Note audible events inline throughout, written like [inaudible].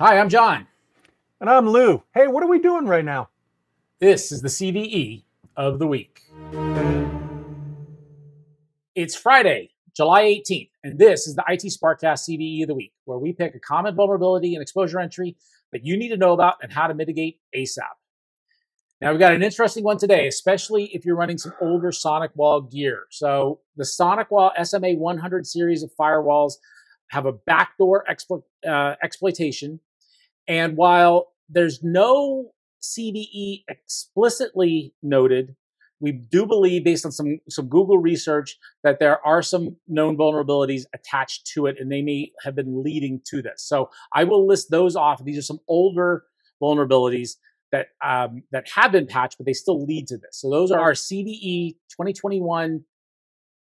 Hi, I'm John. And I'm Lou. Hey, what are we doing right now? This is the CVE of the week. It's Friday, July 18th, and this is the IT SPARC Cast CVE of the week, where we pick a common vulnerability and exposure entry that you need to know about and how to mitigate ASAP. Now, we've got an interesting one today, especially if you're running some older SonicWall gear. So, the SonicWall SMA 100 series of firewalls have a backdoor explo- uh, exploitation. And while there's no CVE explicitly noted, we do believe, based on some, some Google research, that there are some known vulnerabilities attached to it, and they may have been leading to this. So I will list those off. These are some older vulnerabilities that um, that have been patched, but they still lead to this. So those are our CVE 2021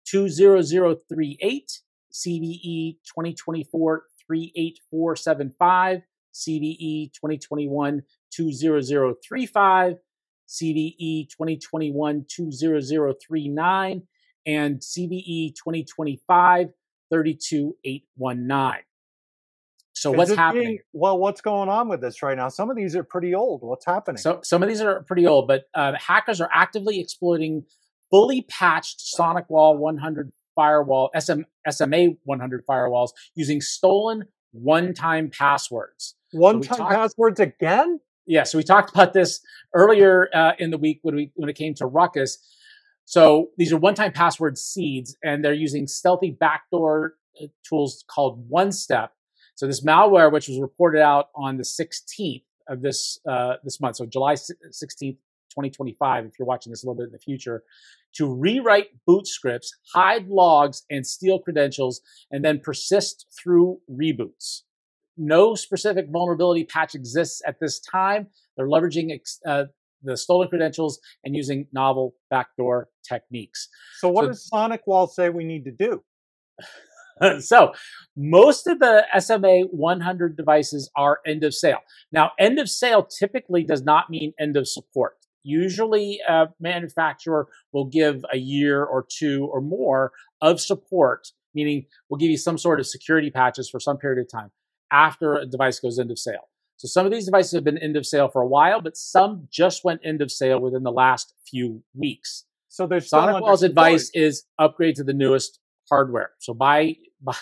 20038, CVE 2024 38475, CVE 2021 20035, CVE 2021 20039, and CVE 2025 32819. So what's happening? being- well, what's going on with this right now? Some of these are pretty old. What's happening? So some of these are pretty old, but uh, hackers are actively exploiting fully patched SonicWall 100 firewall, SM, SMA 100 firewalls using stolen one-time passwords. One-time talked- passwords again? Yeah, so we talked about this earlier uh, in the week when we when it came to Ruckus. So these are one-time password seeds, and they're using stealthy backdoor uh, tools called OVERSTEP. So this malware, which was reported out on the 16th of this uh, this month, so July 16th, 2025, if you're watching this a little bit in the future, to rewrite boot scripts, hide logs, and steal credentials, and then persist through reboots. No specific vulnerability patch exists at this time. They're leveraging uh, the stolen credentials and using novel backdoor techniques. So what So- does SonicWall say we need to do? [laughs] so most of the SMA 100 devices are end of sale. Now, end of sale typically does not mean end of support. Usually, a manufacturer will give a year or two or more of support, meaning we'll give you some sort of security patches for some period of time after a device goes end of sale. So some of these devices have been end of sale for a while, but some just went end of sale within the last few weeks. So there's still Sonic under advice is upgrade to the newest hardware. So buy, [laughs] buy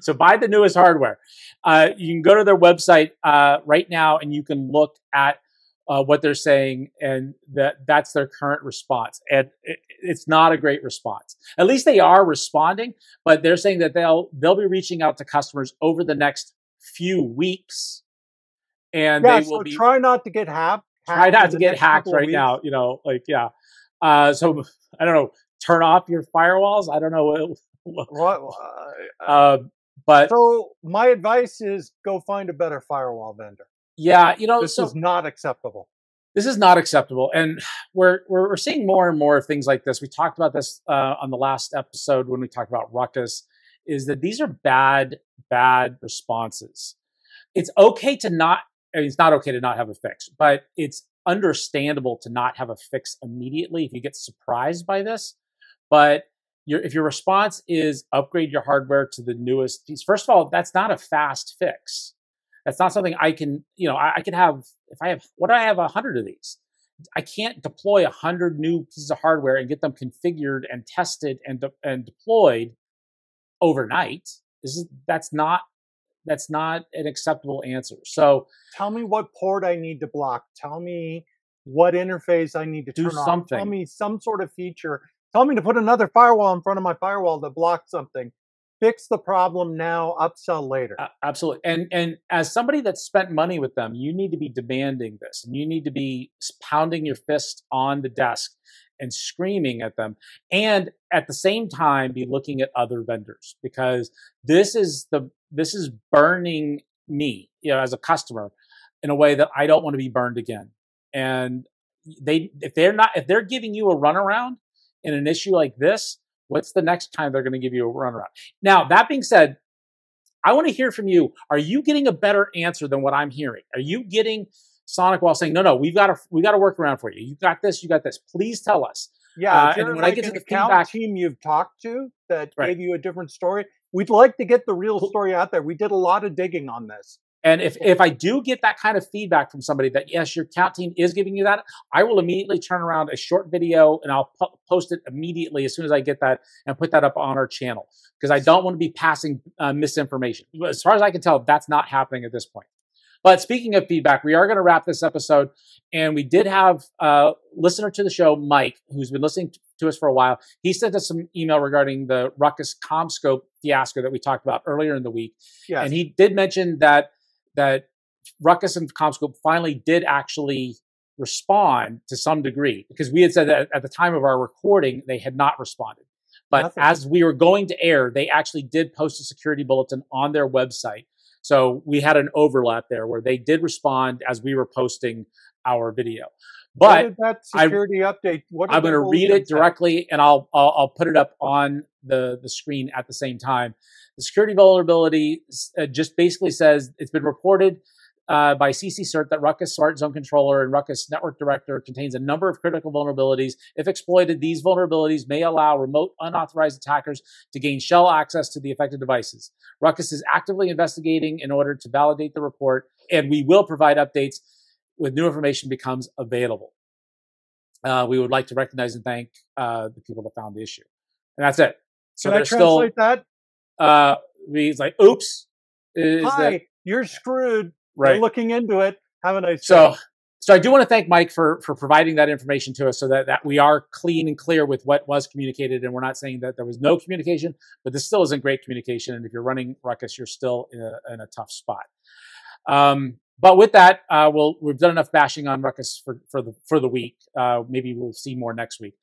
so buy the newest hardware. Uh, you can go to their website uh, right now and you can look at uh, what they're saying, and that that's their current response. And it, it's not a great response. At least they are responding, but they're saying that they'll they'll be reaching out to customers over the next few weeks, and Yeah, they will so be try not to get hacked. try not to get hacked right now. You know, like yeah. Uh, so [laughs] I don't know. Turn off your firewalls. I don't know. what- What? uh, Uh, but so my advice is go find a better firewall vendor. Yeah, you know, This so is not acceptable. this is not acceptable, and we're, we're we're seeing more and more of things like this. We talked about this uh, on the last episode when we talked about Ruckus. Is that these are bad bad responses? It's okay to not. I mean, it's not okay to not have a fix, but it's understandable to not have a fix immediately if you get surprised by this. But your, if your response is upgrade your hardware to the newest piece, first of all, that's not a fast fix. That's not something I can, you know, I, I can have, if I have, what do I have a hundred of these? I can't deploy a hundred new pieces of hardware and get them configured and tested and, de- and deployed overnight. This is, that's not, that's not an acceptable answer. So Tell me what port I need to block. Tell me what interface I need to Do turn off. Tell me some sort of feature. Tell me to put another firewall in front of my firewall to block something. Fix the problem now, upsell later. A- Absolutely. And and as somebody that's spent money with them, you need to be demanding this. And you need to be pounding your fist on the desk and screaming at them. And at the same time be looking at other vendors because this is the this is burning me, you know, as a customer in a way that I don't want to be burned again. And they if they're not if they're giving you a runaround in an issue like this, what's the next time they're going to give you a runaround? Now, that being said, I want to hear from you. Are you getting a better answer than what I'm hearing? Are you getting SonicWall saying, no, no, we've got to we've got to work around for you. You got this, you got this. Please tell us. Yeah, Uh, and when I like get to the feedback- team you've talked to that Right. gave you a different story, we'd like to get the real story out there. We did a lot of digging on this, And if, if I do get that kind of feedback from somebody that, yes, your count team is giving you that, I will immediately turn around a short video and I'll po- post it immediately as soon as I get that and put that up on our channel because I don't want to be passing uh, misinformation. As far as I can tell, that's not happening at this point. But speaking of feedback, we are going to wrap this episode. And we did have a listener to the show, Mike, who's been listening to us for a while. He sent us some email regarding the Ruckus CommScope fiasco that we talked about earlier in the week. Yes. And he did mention that that Ruckus and CommScope finally did actually respond to some degree because we had said that at the time of our recording they had not responded. But Nothing. as we were going to air, they actually did post a security bulletin on their website. So we had an overlap there where they did respond as we were posting our video. But that I- security update? What I'm going to read it directly, and I'll, I'll I'll put it up on the the screen at the same time. The security vulnerability uh, just basically says it's been reported uh, by CC Cert that Ruckus SmartZone Controller and Ruckus Network Director contains a number of critical vulnerabilities. If exploited, these vulnerabilities may allow remote unauthorized attackers to gain shell access to the affected devices. Ruckus is actively investigating in order to validate the report, and we will provide updates with new information becomes available. Uh, we would like to recognize and thank uh, the people that found the issue, and that's it. So Can I there's still translate that? uh, he's like, "Oops." Is Hi, that you're screwed. right? You're looking into it. Have a nice So, day. so I do want to thank Mike for for providing that information to us, so that that we are clean and clear with what was communicated, and we're not saying that there was no communication, but this still isn't great communication. And if you're running Ruckus, you're still in a in a tough spot. Um, but with that, uh, we'll we've done enough bashing on Ruckus for for the for the week. Uh, maybe we'll see more next week.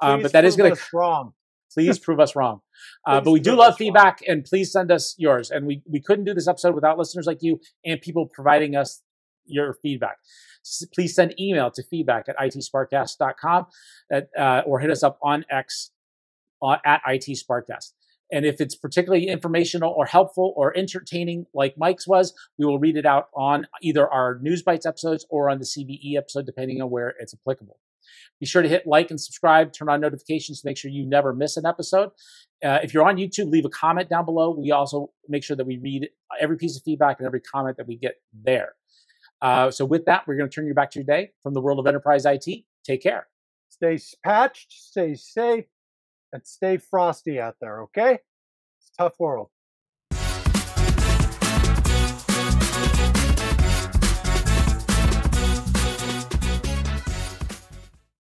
Um, but that is going to us wrong. please prove us wrong. [laughs] Uh, but we do love us wrong. feedback, and please send us yours. And we we couldn't do this episode without listeners like you and people providing us your feedback. S- please send email to feedback at itsparkcast.com at, uh, or hit us up on X uh, at itsparccast. And if it's particularly informational or helpful or entertaining, like Mike's was, we will read it out on either our News Bites episodes or on the CVE episode, depending on where it's applicable. Be sure to hit like and subscribe, turn on notifications to make sure you never miss an episode. Uh, if you're on YouTube, leave a comment down below. We also make sure that we read every piece of feedback and every comment that we get there. Uh, so, with that, we're going to turn you back to your day from the world of enterprise IT. Take care. Stay patched, stay safe, and stay frosty out there, okay? It's tough world.